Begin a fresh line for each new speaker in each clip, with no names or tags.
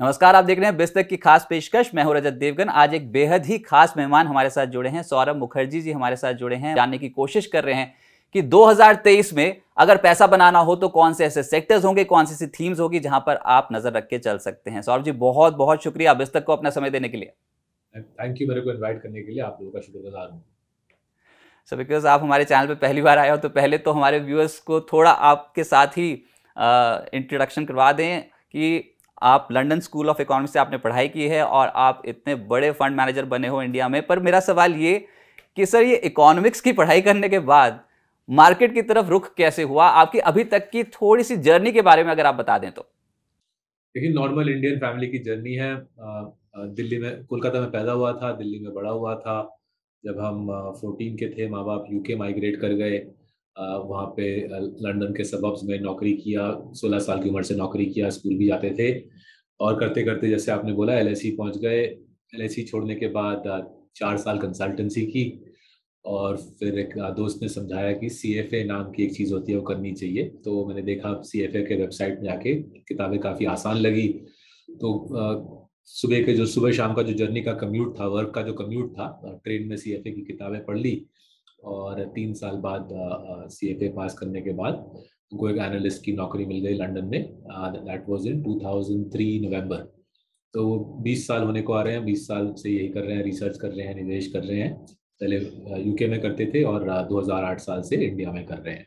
नमस्कार आप देख रहे हैं बिस्तक की खास पेशकश। मैं हूँ रजत देवगन। आज एक बेहद ही खास मेहमान हमारे साथ जुड़े हैं। सौरभ मुखर्जी जी हमारे साथ जुड़े हैं। जानने की कोशिश कर रहे हैं कि 2023 में अगर पैसा बनाना हो तो कौन से ऐसे सेक्टर्स होंगे कौन सी सी थीम्स होगी जहाँ पर आप नज़र रख के चल सकते हैं। सौरभ जी बहुत बहुत शुक्रिया बिस्तक को अपना समय देने के लिए।
थैंक यू मेरे को इन्वाइट करने के लिए। आप लोगों का शुक्रगुजार हूँ।
सो बिकॉज़ आप हमारे चैनल पे पहली बार आए हो तो पहले तो हमारे व्यूअर्स को थोड़ा आपके साथ ही इंट्रोडक्शन करवा दें कि आप लंदन स्कूल ऑफ़ इकोनॉमिक्स से आपने पढ़ाई की है और आप इतने बड़े फंड मैनेजर बने हो इंडिया में। पर मेरा सवाल ये कि सर, ये इकोनॉमिक्स की पढ़ाई करने के बाद मार्केट की तरफ़ रुख कैसे हुआ? आपकी अभी तक की थोड़ी सी जर्नी के बारे में अगर आप बता दें तो।
देखिए, नॉर्मल इंडियन फैमिली की जर्नी है। दिल्ली में, कोलकाता में पैदा हुआ था, दिल्ली में बड़ा हुआ था। जब हम फोर्टीन के थे माँ बाप यूके माइग्रेट कर गए। वहाँ पे लंदन के सबब्स में नौकरी किया 16 साल की उम्र से नौकरी किया, स्कूल भी जाते थे। और करते करते जैसे आपने बोला एल पहुँच गए। एल छोड़ने के बाद चार साल कंसल्टेंसी की और फिर एक दोस्त ने समझाया कि सी एफ़ ए नाम की एक चीज़ होती है, वो करनी चाहिए। तो मैंने देखा सी एफ़ ए के वेबसाइट में जाके किताबें काफ़ी आसान लगी। तो सुबह के जो, सुबह शाम का जो जर्नी का कम्यूट था वर्क का जो कम्यूट था ट्रेन में सी एफ़ ए की किताबें पढ़ ली। और तीन साल बाद सी एफ़ ए पास करने के बाद उनको एक एनालिस्ट की नौकरी मिल गई लंदन में दैट वाज इन 2003 नवंबर तो 20 साल होने को आ रहे हैं 20 साल से यही कर रहे हैं रिसर्च कर रहे हैं, निवेश कर रहे हैं। पहले यूके में करते थे और 2008 साल से इंडिया में कर रहे हैं।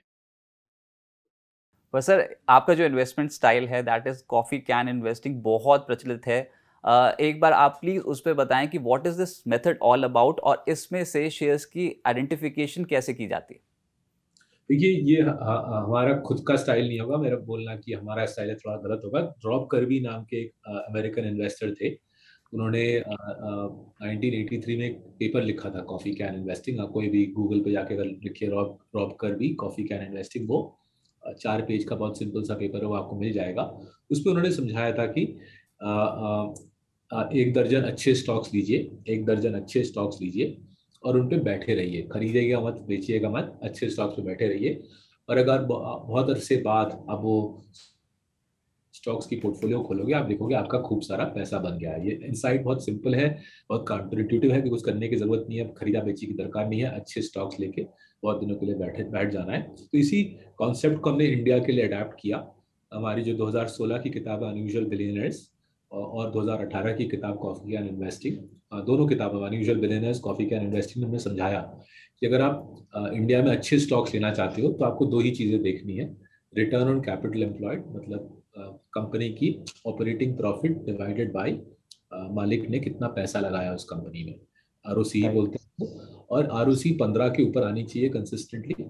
पर सर, आपका जो इन्वेस्टमेंट स्टाइल है that is coffee can investing बहुत प्रचलित है। एक बार आप प्लीज़ उस पर बताएँ कि what is this method all about और इसमें से शेयर्स की आइडेंटिफिकेशन कैसे की जाती है?
देखिए, ये हमारा खुद का स्टाइल नहीं होगा, मेरा बोलना कि हमारा स्टाइल थोड़ा गलत होगा। ड्रॉप करवी नाम के एक अमेरिकन इन्वेस्टर थे। उन्होंने नाइनटीन एटी थ्री में एक पेपर लिखा था कॉफ़ी कैन इन्वेस्टिंग कोई भी गूगल पे जाके अगर लिखिए Rob Rob Kirby coffee can investing वो चार पेज का बहुत सिंपल सा पेपर है, वो आपको मिल जाएगा। उस पर उन्होंने समझाया था कि एक दर्जन अच्छे स्टॉक्स लीजिए एक दर्जन अच्छे स्टॉक्स लीजिए और उन पर बैठे रहिए। खरीदिएगा मत, बेचिएगा मत, अच्छे स्टॉक्स पे बैठे रहिए। और अगर बहुत अरसे बाद अब वो स्टॉक्स की पोर्टफोलियो खोलोगे, आप देखोगे आपका खूब सारा पैसा बन गया है। ये इनसाइट बहुत सिंपल है, बहुत काउंटर है कि कुछ करने की ज़रूरत नहीं है खरीदा बेची की दरकार नहीं है, अच्छे स्टॉक्स लेके बहुत दिनों के लिए बैठे, बैठ जाना है। तो इसी कॉन्सेप्ट को हमने इंडिया के लिए अडेप्ट किया। हमारी जो 2016 की किताब है अनयूजल बिलियनर्स और 2018 की किताब कॉफ़ी कैन इन्वेस्टिंग दोनों किताबें unusual billionaires coffee can investing में हमने समझाया कि अगर आप इंडिया में अच्छे स्टॉक्स लेना चाहते हो तो आपको दो ही चीज़ें देखनी है। रिटर्न ऑन कैपिटल एम्प्लॉयड मतलब कंपनी की ऑपरेटिंग प्रॉफिट डिवाइडेड बाई मालिक ने कितना पैसा लगाया उस कंपनी में। आर ओ सी बोलते हैं और आर ओ सी पंद्रह के ऊपर आनी चाहिए consistently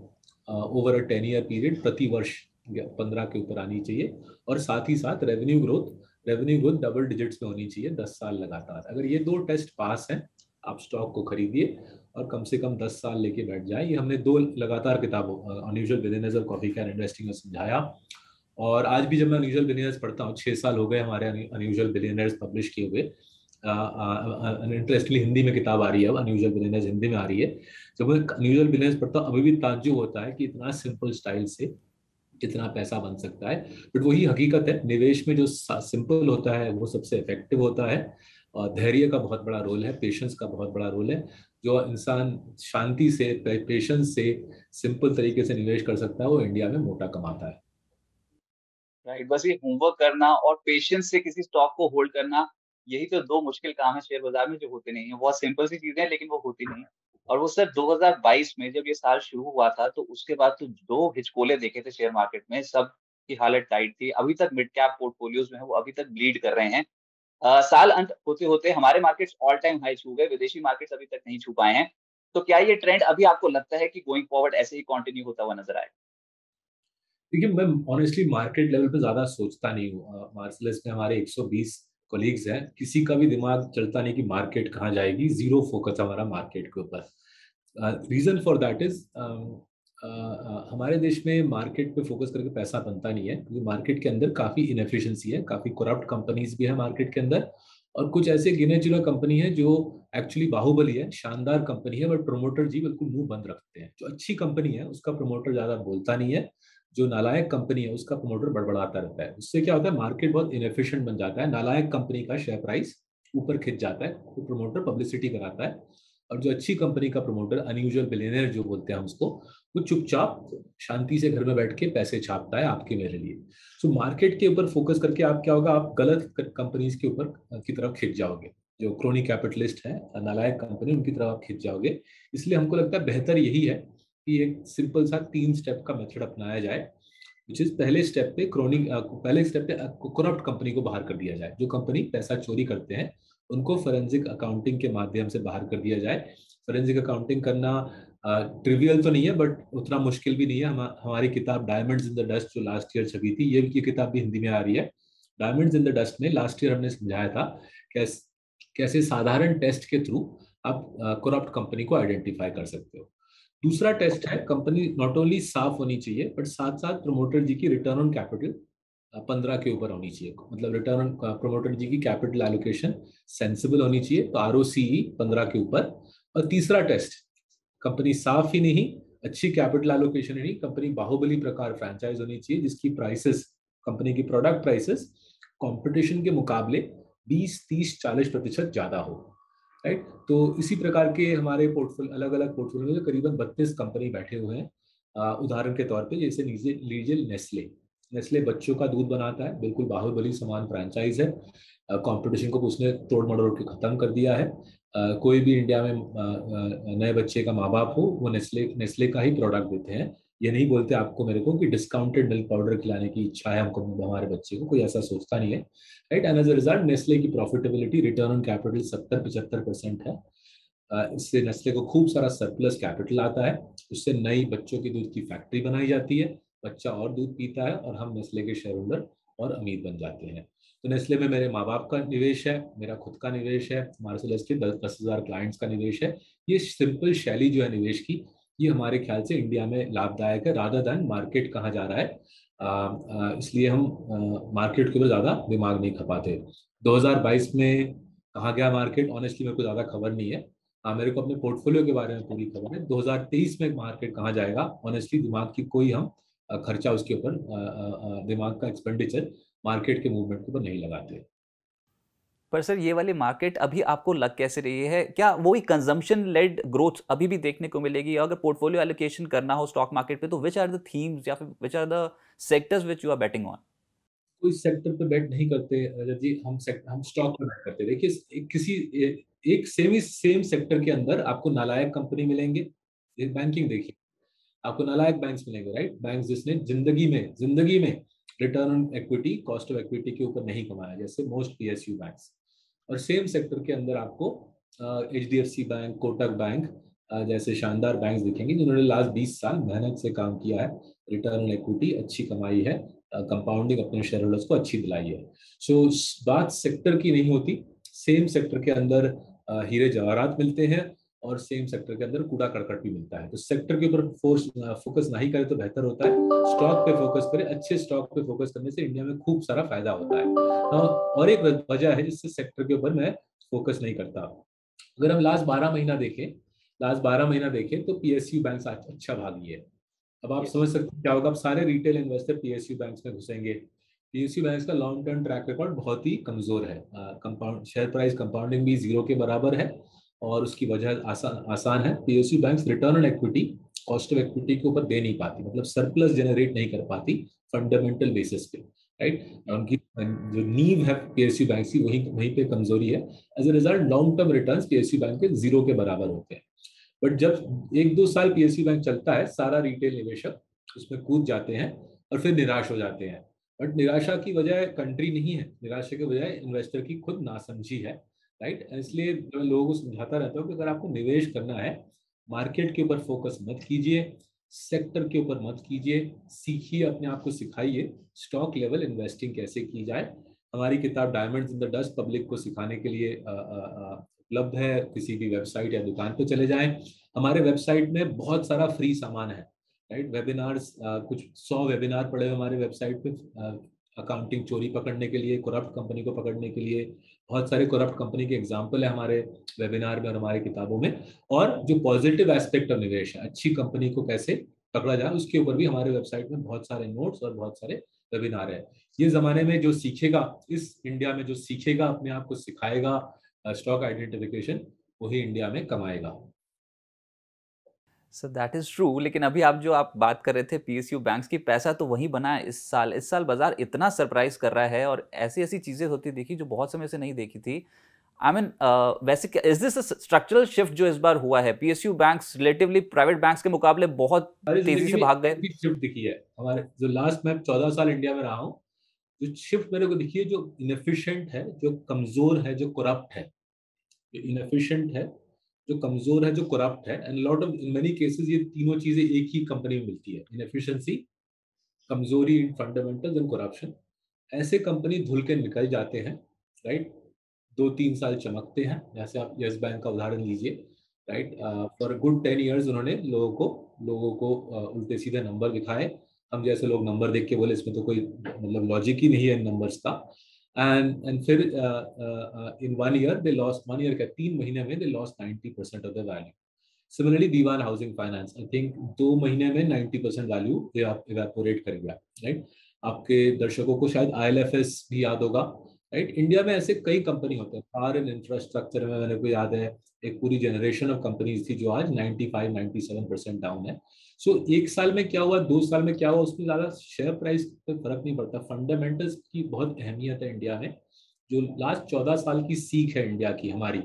over a ten year period प्रति वर्ष पंद्रह के ऊपर आनी चाहिए। और साथ ही साथ revenue growth revenue growth double digits में होनी चाहिए दस साल लगातार। अगर ये दो टेस्ट पास हैं, आप स्टॉक को खरीदिए और कम से कम दस साल लेके बैठ जाए। ये हमने दो लगातार किताबों अनयूजल बिज़नेस और कॉफ़ी कैन इन्वेस्टिंग में समझाया। और आज भी जब मैं अनयूजल बिलियनर्स पढ़ता हूँ छः साल हो गए हमारे अनयूजल बिलियनर्स पब्लिश किए हुए। इंटरेस्टली हिंदी में किताब आ रही है अब अनयूजल बिलियनर्स हिंदी में आ रही है। जब मैं अनयूजल बिलियनर्स पढ़ता हूँ, अभी भी ताजुब होता है कि इतना सिंपल स्टाइल से कितना पैसा बन सकता है। बट वही हकीकत है निवेश में जो सिंपल होता है वो सबसे इफ़ेक्टिव होता है। और धैर्य का बहुत बड़ा रोल है पेशेंस का बहुत बड़ा रोल है। जो इंसान शांति से पेशेंस से सिंपल तरीके से निवेश कर सकता है वो इंडिया में मोटा कमाता है।
राइट right, बस ये होमवर्क करना और पेशेंस से किसी स्टॉक को होल्ड करना यही तो दो मुश्किल काम है शेयर बाज़ार में जो होते नहीं है। बहुत सिंपल सी चीज़ें लेकिन वो होती नहीं है। और वो सर 2022 में जब ये साल शुरू हुआ था तो उसके बाद तो दो हिचकोले देखे थे शेयर मार्केट में सब की हालत टाइट थी। अभी तक मिड कैप पोर्टफोलियोज में वो अभी तक ब्लीड कर रहे हैं। आ, साल अंत होते होते हमारे मार्केट्स ऑल टाइम हाई छू गए विदेशी मार्केट्स अभी तक नहीं छू पाए हैं। तो क्या ये ट्रेंड अभी आपको लगता है कि गोइंग फॉरवर्ड ऐसे ही कंटिन्यू होता हुआ नज़र आए?
देखिए मैं ऑनेस्टली मार्केट लेवल पे ज़्यादा सोचता नहीं हूँ। मार्सलेस में हमारे 120 कोलीग्स हैं, किसी का भी दिमाग चलता नहीं कि मार्केट कहाँ जाएगी ज़ीरो फोकस हमारा मार्केट के ऊपर। रीजन फॉर दैट इज़ हमारे देश में मार्केट पे फोकस करके पैसा बनता नहीं है, क्योंकि मार्केट के अंदर काफ़ी इनएफिशिएंसी है, काफ़ी करप्ट कंपनीज़ भी है मार्केट के अंदर, और कुछ ऐसे गिने चुने कंपनी है जो एक्चुअली बाहुबली है, शानदार कंपनी है बट प्रमोटर जी बिल्कुल मुँह बंद रखते हैं। जो अच्छी कंपनी है, उसका प्रमोटर ज़्यादा बोलता नहीं है जो नालायक कंपनी है, उसका प्रमोटर बड़बड़ाता रहता है। उससे क्या होता है मार्केट बहुत इनएफिशिएंट बन जाता है। नालायक कंपनी का शेयर प्राइस ऊपर खिंच जाता है तो प्रमोटर पब्लिसिटी कराता है। और जो अच्छी कंपनी का प्रमोटर अनयूजल बिलेनियर जो बोलते हैं उसको, वो चुपचाप शांति से घर में बैठ के पैसे छापता है आपके मेरे लिए। सो मार्केट के ऊपर फोकस करके आप क्या होगा, आप गलत कंपनीज़ के ऊपर की तरफ़ खिंच जाओगे। जो क्रोनी कैपिटलिस्ट है, नालायक कंपनी उनकी तरफ़ आप खिंच जाओगे। इसलिए हमको लगता है बेहतर यही है कि एक सिंपल सा तीन स्टेप का मेथड अपनाया जाए विच इज़ पहले स्टेप पे क्रोनिक पहले स्टेप पे करप्ट कंपनी को बाहर कर दिया जाए। जो कंपनी पैसा चोरी करते हैं उनको फोरेंसिक अकाउंटिंग के माध्यम से बाहर कर दिया जाए। फोरेंसिक अकाउंटिंग करना ट्रिवियल तो नहीं है बट उतना मुश्किल भी नहीं है। हम, हमारी किताब डायमंड्स इन द डस्ट जो लास्ट ईयर छपी थी ये ये किताब भी हिंदी में आ रही है। डायमंड्स इन द डस्ट में लास्ट ईयर हमने समझाया था कैसे कैसे साधारण टेस्ट के थ्रू आप करप्ट कंपनी को आइडेंटिफाई कर सकते हो। दूसरा टेस्ट है कंपनी नॉट ओनली साफ़ होनी चाहिए बट साथ साथ प्रमोटर जी की रिटर्न ऑन कैपिटल पंद्रह के ऊपर होनी चाहिए। मतलब रिटर्न ऑन प्रमोटर जी की कैपिटल एलोकेशन सेंसिबल होनी चाहिए तो आर ओ सी पंद्रह के ऊपर। और तीसरा टेस्ट कंपनी साफ़ ही नहीं अच्छी कैपिटल एलोकेशन ही नहीं कंपनी बाहुबली प्रकार फ्रेंचाइज होनी चाहिए जिसकी प्राइसेस कंपनी की प्रोडक्ट प्राइसेस कंपटीशन के मुकाबले 20, 30, 40 प्रतिशत ज़्यादा हो। राइट तो इसी प्रकार के हमारे पोर्टफोलियो अलग अलग पोर्टफोलियो में करीबन बत्तीस कंपनी बैठे हुए हैं उदाहरण के तौर पे जैसे लीजिए नेस्ले नेस्ले बच्चों का दूध बनाता है, बिल्कुल बाहुबली समान फ्रेंचाइज है। कंपटीशन को उसने तोड़ मड़ोड़ के खत्म कर दिया है। कोई भी इंडिया में नए बच्चे का माँ बाप हो, वो नेस्ले नेस्ले का ही प्रोडक्ट देते हैं। ये नहीं बोलते आपको मेरे को कि डिस्काउंटेड मिल्क पाउडर खिलाने की इच्छा है हमको, हमारे बच्चे को, कोई ऐसा सोचता नहीं है right and as a result Nestle की प्रॉफिटेबिलिटी रिटर्न ऑन कैपिटल सत्तर पचहत्तर परसेंट है। इससे नेस्ले को खूब सारा सरप्लस कैपिटल आता है। उससे नई बच्चों की दूध की फैक्ट्री बनाई जाती है। बच्चा और दूध पीता है और हम नेस्ले के शेयर होल्डर और अमीर बन जाते हैं। तो नेस्ले में मेरे माँ बाप का निवेश है, मेरा खुद का निवेश है मार्सलस के दस दस हज़ार क्लाइंट्स का निवेश है। ये सिंपल शैली जो है निवेश की ये हमारे ख्याल से इंडिया में लाभदायक है राधा धन मार्केट कहाँ जा रहा है। इसलिए हम मार्केट के ऊपर ज़्यादा दिमाग नहीं खपाते 2022 में कहाँ गया मार्केट ऑनेस्टली मेरे को ज़्यादा खबर नहीं है। हाँ मेरे को अपने पोर्टफोलियो के बारे में पूरी खबर है। 2023 में मार्केट कहाँ जाएगा? ऑनेस्टली दिमाग की कोई हम खर्चा उसके ऊपर दिमाग का एक्सपेंडिचर मार्केट के मूवमेंट के ऊपर नहीं लगाते।
पर सर, ये वाली मार्केट अभी आपको लग कैसे रही है? क्या वही कंजम्पशन लेड ग्रोथ अभी भी देखने को मिलेगी? अगर पोर्टफोलियो एलोकेशन करना हो स्टॉक मार्केट पे तो विच आर द थीम्स या फिर which are the sectors which you are betting on
कोई सेक्टर पे बैट नहीं करते रजत जी, हम हम स्टॉक पे बैट करते देखिए किसी, एक सेम ही सेम सेक्टर के अंदर आपको नालायक कंपनी मिलेंगे। बैंकिंग देखिए, आपको नालायक बैंक्स मिलेंगे राइट बैंक्स जिसने ज़िंदगी में ज़िंदगी में return on equity cost of equity के ऊपर नहीं कमाया, जैसे मोस्ट पीएसयू बैंक्स और सेम सेक्टर के अंदर आपको H D F C bank Kotak bank जैसे शानदार बैंक दिखेंगे जिन्होंने लास्ट 20 साल मेहनत से काम किया है। रिटर्न इक्विटी अच्छी कमाई है कंपाउंडिंग अपने शेयर होल्डर्स को अच्छी दिलाई है। सो so, बात सेक्टर की नहीं होती। सेम सेक्टर के अंदर हीरे जवाहरात मिलते हैं और सेम सेक्टर के अंदर कूड़ा करकट भी मिलता है। तो सेक्टर के ऊपर फोर्स फोकस नहीं करे तो बेहतर होता है। स्टॉक पे फोकस करें अच्छे स्टॉक पे फोकस करने से इंडिया में खूब सारा फ़ायदा होता है। और एक वजह है जिससे सेक्टर के ऊपर मैं फोकस नहीं करता। अगर हम लास्ट बारह महीना देखें लास्ट बारह महीना देखें तो पीएसयू बैंक अच्छा भागी है अब आप समझ सकते क्या होगा अब सारे रिटेल इन्वेस्टर पीएसयू बैंक में घुसेंगे। पीएसयू बैंक का लॉन्ग टर्म ट्रैक रिकॉर्ड बहुत ही कमज़ोर है। कंपाउंड शेयर प्राइस कंपाउंडिंग भी ज़ीरो के बराबर है और उसकी वजह आसान आसान है। PSU bank return on equity cost of equity के ऊपर दे नहीं पाती मतलब सरप्लस जनरेट नहीं कर पाती फंडामेंटल बेसिस पे। राइट उनकी, जो नींव है पीएसयू बैंक की, वही, वहीं पे कमज़ोरी है। As a result long term return PSU bank के ज़ीरो के बराबर होते हैं। बट जब एक दो साल पीएसयू बैंक चलता है, सारा रिटेल निवेशक उसमें कूद जाते हैं और फिर निराश हो जाते हैं। बट निराशा की वजह कंट्री नहीं है। निराशा की वजह इन्वेस्टर की खुद नासमझी है राइट इसलिए मैं लोगों को समझाता रहता हूँ कि अगर आपको निवेश करना है मार्केट के ऊपर फोकस मत कीजिए। सेक्टर के ऊपर मत कीजिए, सीखिए, अपने आप को सिखाइए स्टॉक लेवल इन्वेस्टिंग कैसे की जाए। हमारी किताब diamonds in the dust public को सिखाने के लिए उपलब्ध है, किसी भी वेबसाइट या दुकान पर चले जाएँ। हमारे वेबसाइट में बहुत सारा फ्री सामान है राइट वेबिनार्स कुछ सौ वेबिनार पड़े हुए हमारे वेबसाइट पे अकाउंटिंग चोरी पकड़ने के लिए करप्ट कंपनी को पकड़ने के लिए, बहुत सारे करप्ट कंपनी के एग्ज़ाम्पल है हमारे वेबिनार में और हमारी किताबों में। और जो पॉजिटिव एस्पेक्ट ऑफ़ निवेश है, अच्छी कंपनी को कैसे पकड़ा जाए, उसके ऊपर भी हमारे वेबसाइट में बहुत सारे नोट्स और बहुत सारे वेबिनार है। ये जमाने में जो सीखेगा, इस इंडिया में जो सीखेगा, अपने आप को सिखाएगा स्टॉक आइडेंटिफिकेशन वही इंडिया में कमाएगा।
सर दैट इज़ ट्रू लेकिन अभी आप जो आप बात कर रहे थे पीएसयू बैंक्स की पैसा तो वही बना है इस साल। इस साल बाज़ार इतना सरप्राइज़ कर रहा है और ऐसी ऐसी चीज़ें होती देखी जो बहुत समय से नहीं देखी थी। आई मीन वैसे इज़ दिस स्ट्रक्चरल शिफ्ट जो इस बार हुआ है? PSU banks relatively private banks के मुकाबले बहुत तेज़ी से भाग गए।
शिफ्ट दिखी है। हमारे जो लास्ट मैं चौदह साल इंडिया में रहा हूँ जो शिफ्ट मेरे को दिखी है जो इनएफिशिएंट है जो कमज़ोर है जो करप्ट है जो इनएफिशिएंट है जो कमज़ोर है जो करप्ट है and lot of many cases ये तीनों चीज़ें एक ही कंपनी में मिलती है। इनएफिशिएंसी कमज़ोरी इन फंडामेंटल्स एंड करप्शन ऐसे कंपनी धुल के निकल जाते हैं राइट दो तीन साल चमकते हैं जैसे आप यस बैंक का उदाहरण लीजिए right for good ten years उन्होंने लोगों को लोगों को uh, उल्टे सीधे नंबर दिखाए। हम जैसे लोग नंबर देख के बोले इसमें तो कोई मतलब लॉजिक ही नहीं है इन नंबर्स का। एंड एंड फिर in one year they lost one year का तीन महीने में they lost ninety percent of the value similarly Dewan housing finance I think दो महीने में नाइन्टी परसेंट वैल्यू इवेपोरेट कर गया राइट आपके दर्शकों को शायद ILFS भी याद होगा राइट इंडिया में ऐसे कई कंपनी होते हैं। पावर एंड इंफ्रास्ट्रक्चर में मैंने को याद है, एक पूरी जनरेशन ऑफ़ कंपनीज़ थी जो आज 95 97 परसेंट डाउन है। सो एक साल में क्या हुआ, दो साल में क्या हुआ, उसमें ज़्यादा शेयर प्राइस पे फ़र्क नहीं पड़ता। फंडामेंटल्स की बहुत अहमियत है इंडिया में। जो लास्ट चौदह साल की सीख है इंडिया की, हमारी,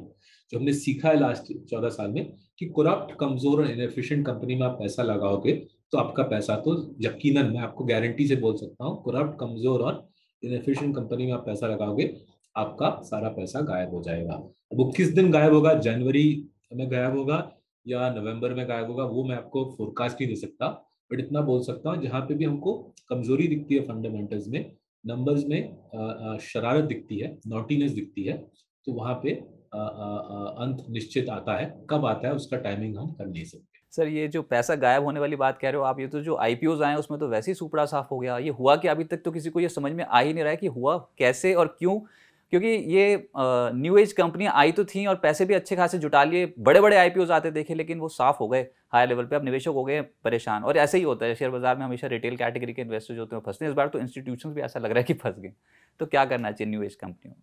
जो हमने सीखा है लास्ट चौदह साल में, कि करप्ट कमज़ोर और इनएफिशिएंट कंपनी में आप पैसा लगाओगे तो आपका पैसा तो यकीनन मैं आपको गारंटी से बोल सकता हूँ करप्ट कमज़ोर और इनएफिशिएंट कंपनी में आप पैसा लगाओगे, आपका सारा पैसा गायब हो जाएगा। अब वो किस दिन गायब होगा? जनवरी में गायब होगा या नवंबर में गायब होगा, वो मैं आपको फोरकास्ट नहीं दे सकता बट इतना बोल सकता हूँ, जहाँ पे भी हमको कमज़ोरी दिखती है फंडामेंटल्स में नंबर्स में शरारत दिखती है नोटीनेस दिखती है तो वहाँ पे अंत निश्चित आता है, कब आता है, उसका टाइमिंग हम कर नहीं सकते।
सर, ये जो पैसा गायब होने वाली बात कह रहे हो आप, ये तो जो आई आए उसमें तो वैसे ही सुपड़ा साफ़ हो गया, ये हुआ कि अभी तक तो किसी को ये समझ में आ ही नहीं रहा है कि हुआ कैसे और क्यों? क्योंकि ये न्यू एज कंपनियाँ आई तो थी और पैसे भी अच्छे खासे जुटा लिए बड़े बड़े आई आते देखे, लेकिन वो साफ़ हो गए हाई लेवल पे अब निवेशक हो गए, परेशान। और ऐसे ही होता है, शेयर बाज़ार में हमेशा रिटेल कैटेगरी के इन्वेस्टर्स होते हैं फंसते हैं। इस बार तो इंस्टीट्यूशन भी ऐसा लग रहा है कि फंस गए। तो क्या करना चाहिए न्यू एज कंपनियों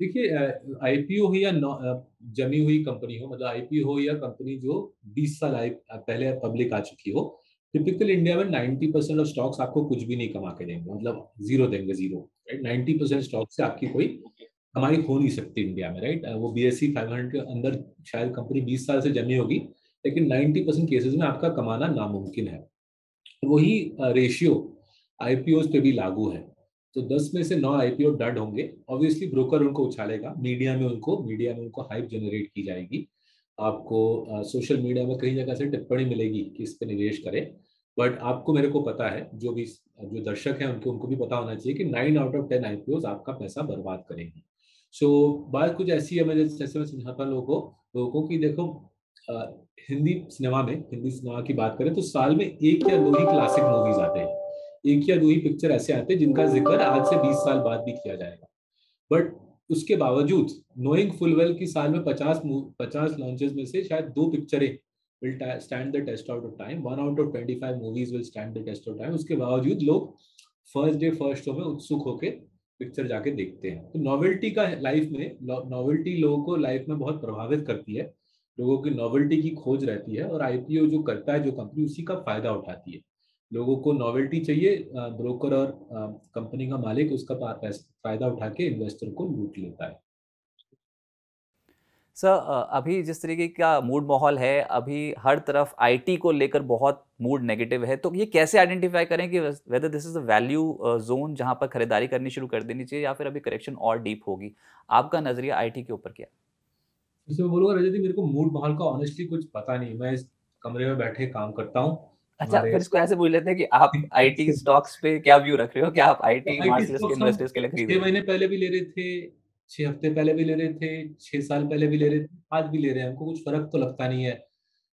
देखिए आईपीओ हो या जमी हुई कंपनी हो मतलब आईपीओ हो या कंपनी जो 20 साल पहले पब्लिक आ चुकी हो टिपिकल इंडिया में 90 परसेंट ऑफ़ स्टॉक्स आपको कुछ भी नहीं कमा के देंगे। मतलब ज़ीरो देंगे zero right ninety percent stock से आपकी कोई कमाई हो नहीं सकती इंडिया में राइट वो B S E five hundred के अंदर शायद कंपनी बीस साल से जमी होगी, लेकिन नाइन्टी परसेंट केसेज में आपका कमाना नामुमकिन है। वही रेशियो आईपीओ पे भी लागू है। तो दस में से नौ आईपीओ डड होंगे। ऑब्वियसली ब्रोकर उनको उछालेगा। मीडिया में उनको मीडिया में उनको हाइप जनरेट की जाएगी। आपको सोशल मीडिया में कई जगह से टिप्पणी मिलेगी कि इस पर निवेश करें। बट आपको मेरे को पता है जो भी जो दर्शक हैं उनको उनको भी पता होना चाहिए कि nine out of ten IPO आपका पैसा बर्बाद करेंगे। सो so, बात कुछ ऐसी है मैं जैसे मैं समझाता हूँ लोगों को लोगों को कि देखो आ, हिंदी सिनेमा में हिंदी सिनेमा की बात करें तो साल में एक या दो ही क्लासिक मूवीज़ आते हैं। एक या दो ही पिक्चर ऐसे आते हैं जिनका ज़िक्र आज से बीस साल बाद भी किया जाएगा। बट उसके बावजूद नोइंग फुल वेल की साल में पचास पचास लॉन्चेस में से शायद दो पिक्चरें will stand the test out of time. One out of 25 movies will stand the test of time. उसके बावजूद लोग फ़र्स्ट डे फ़र्स्ट शो में उत्सुक होके पिक्चर जाके देखते हैं तो नॉवेल्टी का लाइफ में नॉवेल्टी लोगों को लाइफ में बहुत प्रभावित करती है लोगों की नॉवेल्टी की खोज रहती है और आईपीओ जो करता है, जो कंपनी उसी का फ़ायदा उठाती है लोगों को नॉवेल्टी चाहिए ब्रोकर और कंपनी का मालिक, उसका फ़ायदा उठा के इन्वेस्टर को लूट लेता है।
सर अभी जिस तरीके का मूड माहौल है अभी हर तरफ़ आईटी को लेकर बहुत मूड नेगेटिव है तो ये कैसे आइडेंटिफाई करें कि whether this is a value zone जहाँ पर खरीदारी करनी शुरू कर देनी चाहिए या फिर अभी करेक्शन और डीप होगी? आपका नज़रिया आईटी के ऊपर क्या
जैसे मैं बोलूँगा रजत मेरे को मूड माहौल का ऑनेस्टली कुछ पता नहीं। मैं इस कमरे में बैठे काम करता हूँ
अच्छा फिर इसको ऐसे पूछ लेते हैं कि आप आईटी स्टॉक्स पे क्या व्यू रख रहे हो? क्या आप आईटी मार्केट्स के इन्वेस्टर्स के लिए खरीद
छह महीने पहले भी ले रहे थे छह हफ़्ते पहले भी ले रहे थे छह साल पहले भी ले रहे थे आज भी ले रहे हैं। हमको कुछ फ़र्क तो लगता नहीं है।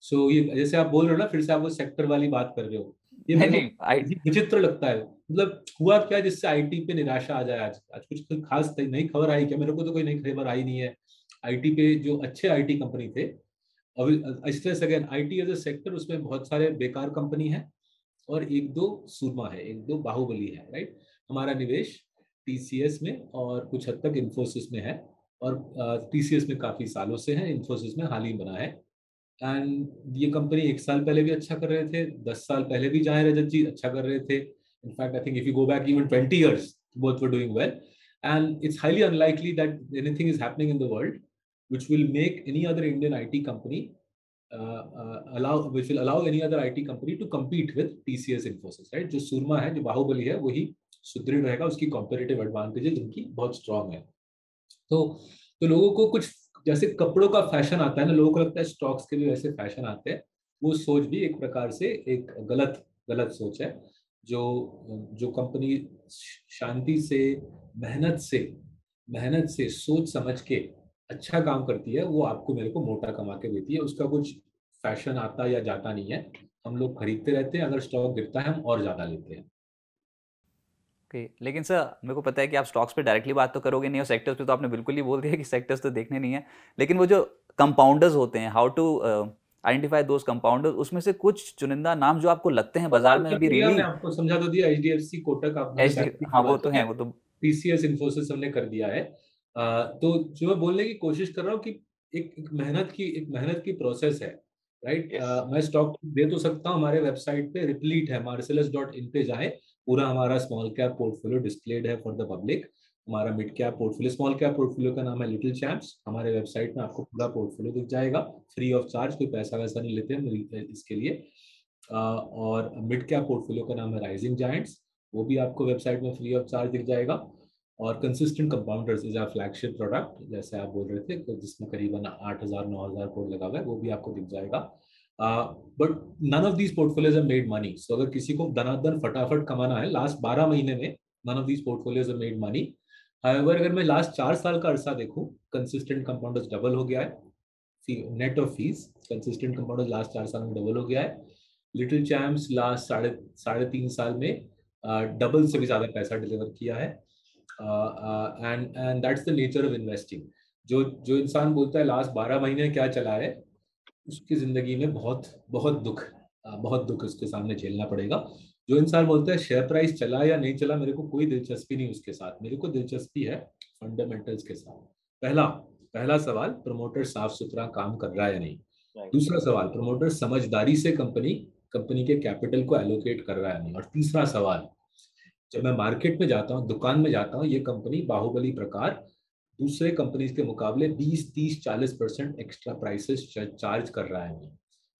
सो ये जैसे आप बोल रहे हो ना फिर से आप वो सेक्टर वाली बात कर रहे हो। ये नहीं विचित्र लगता है। मतलब हुआ क्या जिससे आईटी पे निराशा आ जाए आज? आज कुछ खास नई खबर आई क्या? मेरे को तो कोई नई खबर आई नहीं है। आईटी पे जो अच्छे आईटी कंपनी थे stress again IT as a sector उसमें बहुत सारे बेकार कंपनी है और एक दो सुरमा है, एक दो बाहुबली है राइट हमारा निवेश टीसीएस में और कुछ हद तक इन्फोसिस में है और टीसीएस में काफ़ी सालों से है इन्फोसिस में हाल ही बना है। एंड ये कंपनी एक साल पहले भी अच्छा कर रहे थे, दस साल पहले भी जाए रजत जी अच्छा कर रहे थे। In fact I think if you go back even twenty years both were doing well. And it's highly unlikely that anything is happening in the world. Which will make any other indian it company uh, uh, allow which will allow any other it company to compete with tcs infosys right? जो सुरमा है जो बाहुबली है वही सुदृढ़ रहेगा उसकी competitive advantages उनकी बहुत स्ट्रांग है। तो तो लोगों को कुछ जैसे कपड़ों का फ़ैशन आता है ना लोगों को लगता है स्टॉक्स के भी वैसे फ़ैशन आते हैं। वो सोच भी एक प्रकार से एक गलत गलत सोच है जो जो कंपनी शांति से मेहनत से मेहनत से सोच समझ के अच्छा काम करती है वो आपको मेरे को मोटा कमा के देती है। उसका कुछ फ़ैशन आता या जाता नहीं है। हम लोग खरीदते रहते हैं अगर स्टॉक गिरता है हम और ज़्यादा लेते हैं।
ओके okay, लेकिन सर मेरे को पता है कि आप स्टॉक्स पे डायरेक्टली बात तो करोगे नहीं और सेक्टर्स पे तो आपने बिल्कुल ही बोल दिया कि सेक्टर्स तो देखने नहीं है। लेकिन वो जो कंपाउंडर्स होते हैं how to identify those compounders उसमें से कुछ चुनिंदा नाम जो आपको लगते हैं बाज़ार में अभी रियली
आपको समझा तो दिया एचडीएफसी कोटक
आपने हाँ वो तो है वो तो
टीसीएस इन्फोसिस हमने कर दिया है। तो जो मैं बोलने की कोशिश कर रहा हूँ कि एक, एक मेहनत की एक मेहनत की प्रोसेस है राइट right? yes. मैं स्टॉक दे तो सकता हूँ हमारे वेबसाइट पे रिप्लीट है मार्सेलस डॉट इन पे जाए पूरा हमारा स्मॉल कैप पोर्टफोलियो डिस्प्लेड है फॉर द पब्लिक हमारा mid cap portfolio small cap portfolio का नाम है लिटिल चैम्प्स हमारे वेबसाइट में आपको पूरा पोर्टफोलियो दिख जाएगा फ्री ऑफ़ चार्ज कोई पैसा वैसा नहीं लेते हैं इसके लिए और मिड कैप पोर्टफोलियो का नाम है राइजिंग जाइंट्स वो भी आपको वेबसाइट में फ्री ऑफ़ चार्ज दिख जाएगा और consistent compounders is our flagship product जैसे आप बोल रहे थे तो जिसमें करीबन आठ हज़ार, नौ हज़ार कोड लगा हुआ है, वो भी आपको दिख जाएगा। But none of these portfolios made money so अगर किसी को धनाधन फटाफट कमाना है लास्ट बारह महीने में none of these portfolios made money अगर मैं लास्ट चार साल का अरसा देखूँ कंसिस्टेंट कंपाउंडर्स डबल हो गया है। Net of fees consistent compounders last चार साल में डबल हो गया है। लिटिल चैम्स लास्ट साढ़े साढ़े तीन साल में डबल से भी ज़्यादा पैसा डिलीवर किया है। And and that's the nature of investing जो जो इंसान बोलता है लास्ट बारह महीने क्या चला है उसकी ज़िंदगी में बहुत बहुत दुख बहुत दुख उसके सामने झेलना पड़ेगा। जो इंसान बोलता है शेयर प्राइस चला या नहीं चला मेरे को कोई दिलचस्पी नहीं उसके साथ। मेरे को दिलचस्पी है फंडामेंटल्स के साथ। पहला पहला सवाल प्रमोटर साफ़ सुथरा काम कर रहा है या नहीं? दूसरा सवाल प्रमोटर समझदारी से कंपनी कंपनी के कैपिटल को एलोकेट कर रहा है नहीं? और तीसरा सवाल जब मैं मार्केट में जाता हूँ दुकान में जाता हूँ ये कंपनी बाहुबली प्रकार दूसरे कंपनीज़ के मुकाबले 20, 30, 40 परसेंट एक्स्ट्रा प्राइसेस चार्ज कर रहा है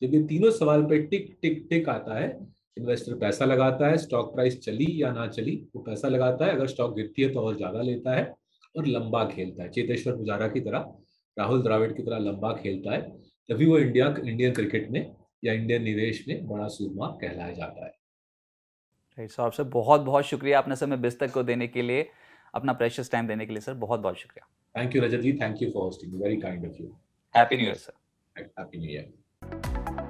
जब ये तीनों सवाल पे टिक टिक टिक आता है इन्वेस्टर पैसा लगाता है स्टॉक प्राइस चली या ना चली वो पैसा लगाता है अगर स्टॉक गिरती है तो और ज़्यादा लेता है और लंबा खेलता है। चेतेश्वर पुजारा की तरह राहुल द्राविड की तरह लंबा खेलता है तभी वो इंडिया इंडियन क्रिकेट में या इंडियन निवेश में बड़ा सूरमा कहलाया जाता है।
राइट सो आपसे बहुत बहुत शुक्रिया अपने समय बिस्तर को देने के लिए अपना प्रेशियस टाइम देने के लिए सर बहुत बहुत शुक्रिया।
Thank you Rajat ji thank you for hosting very kind of you
happy new year sir
happy new year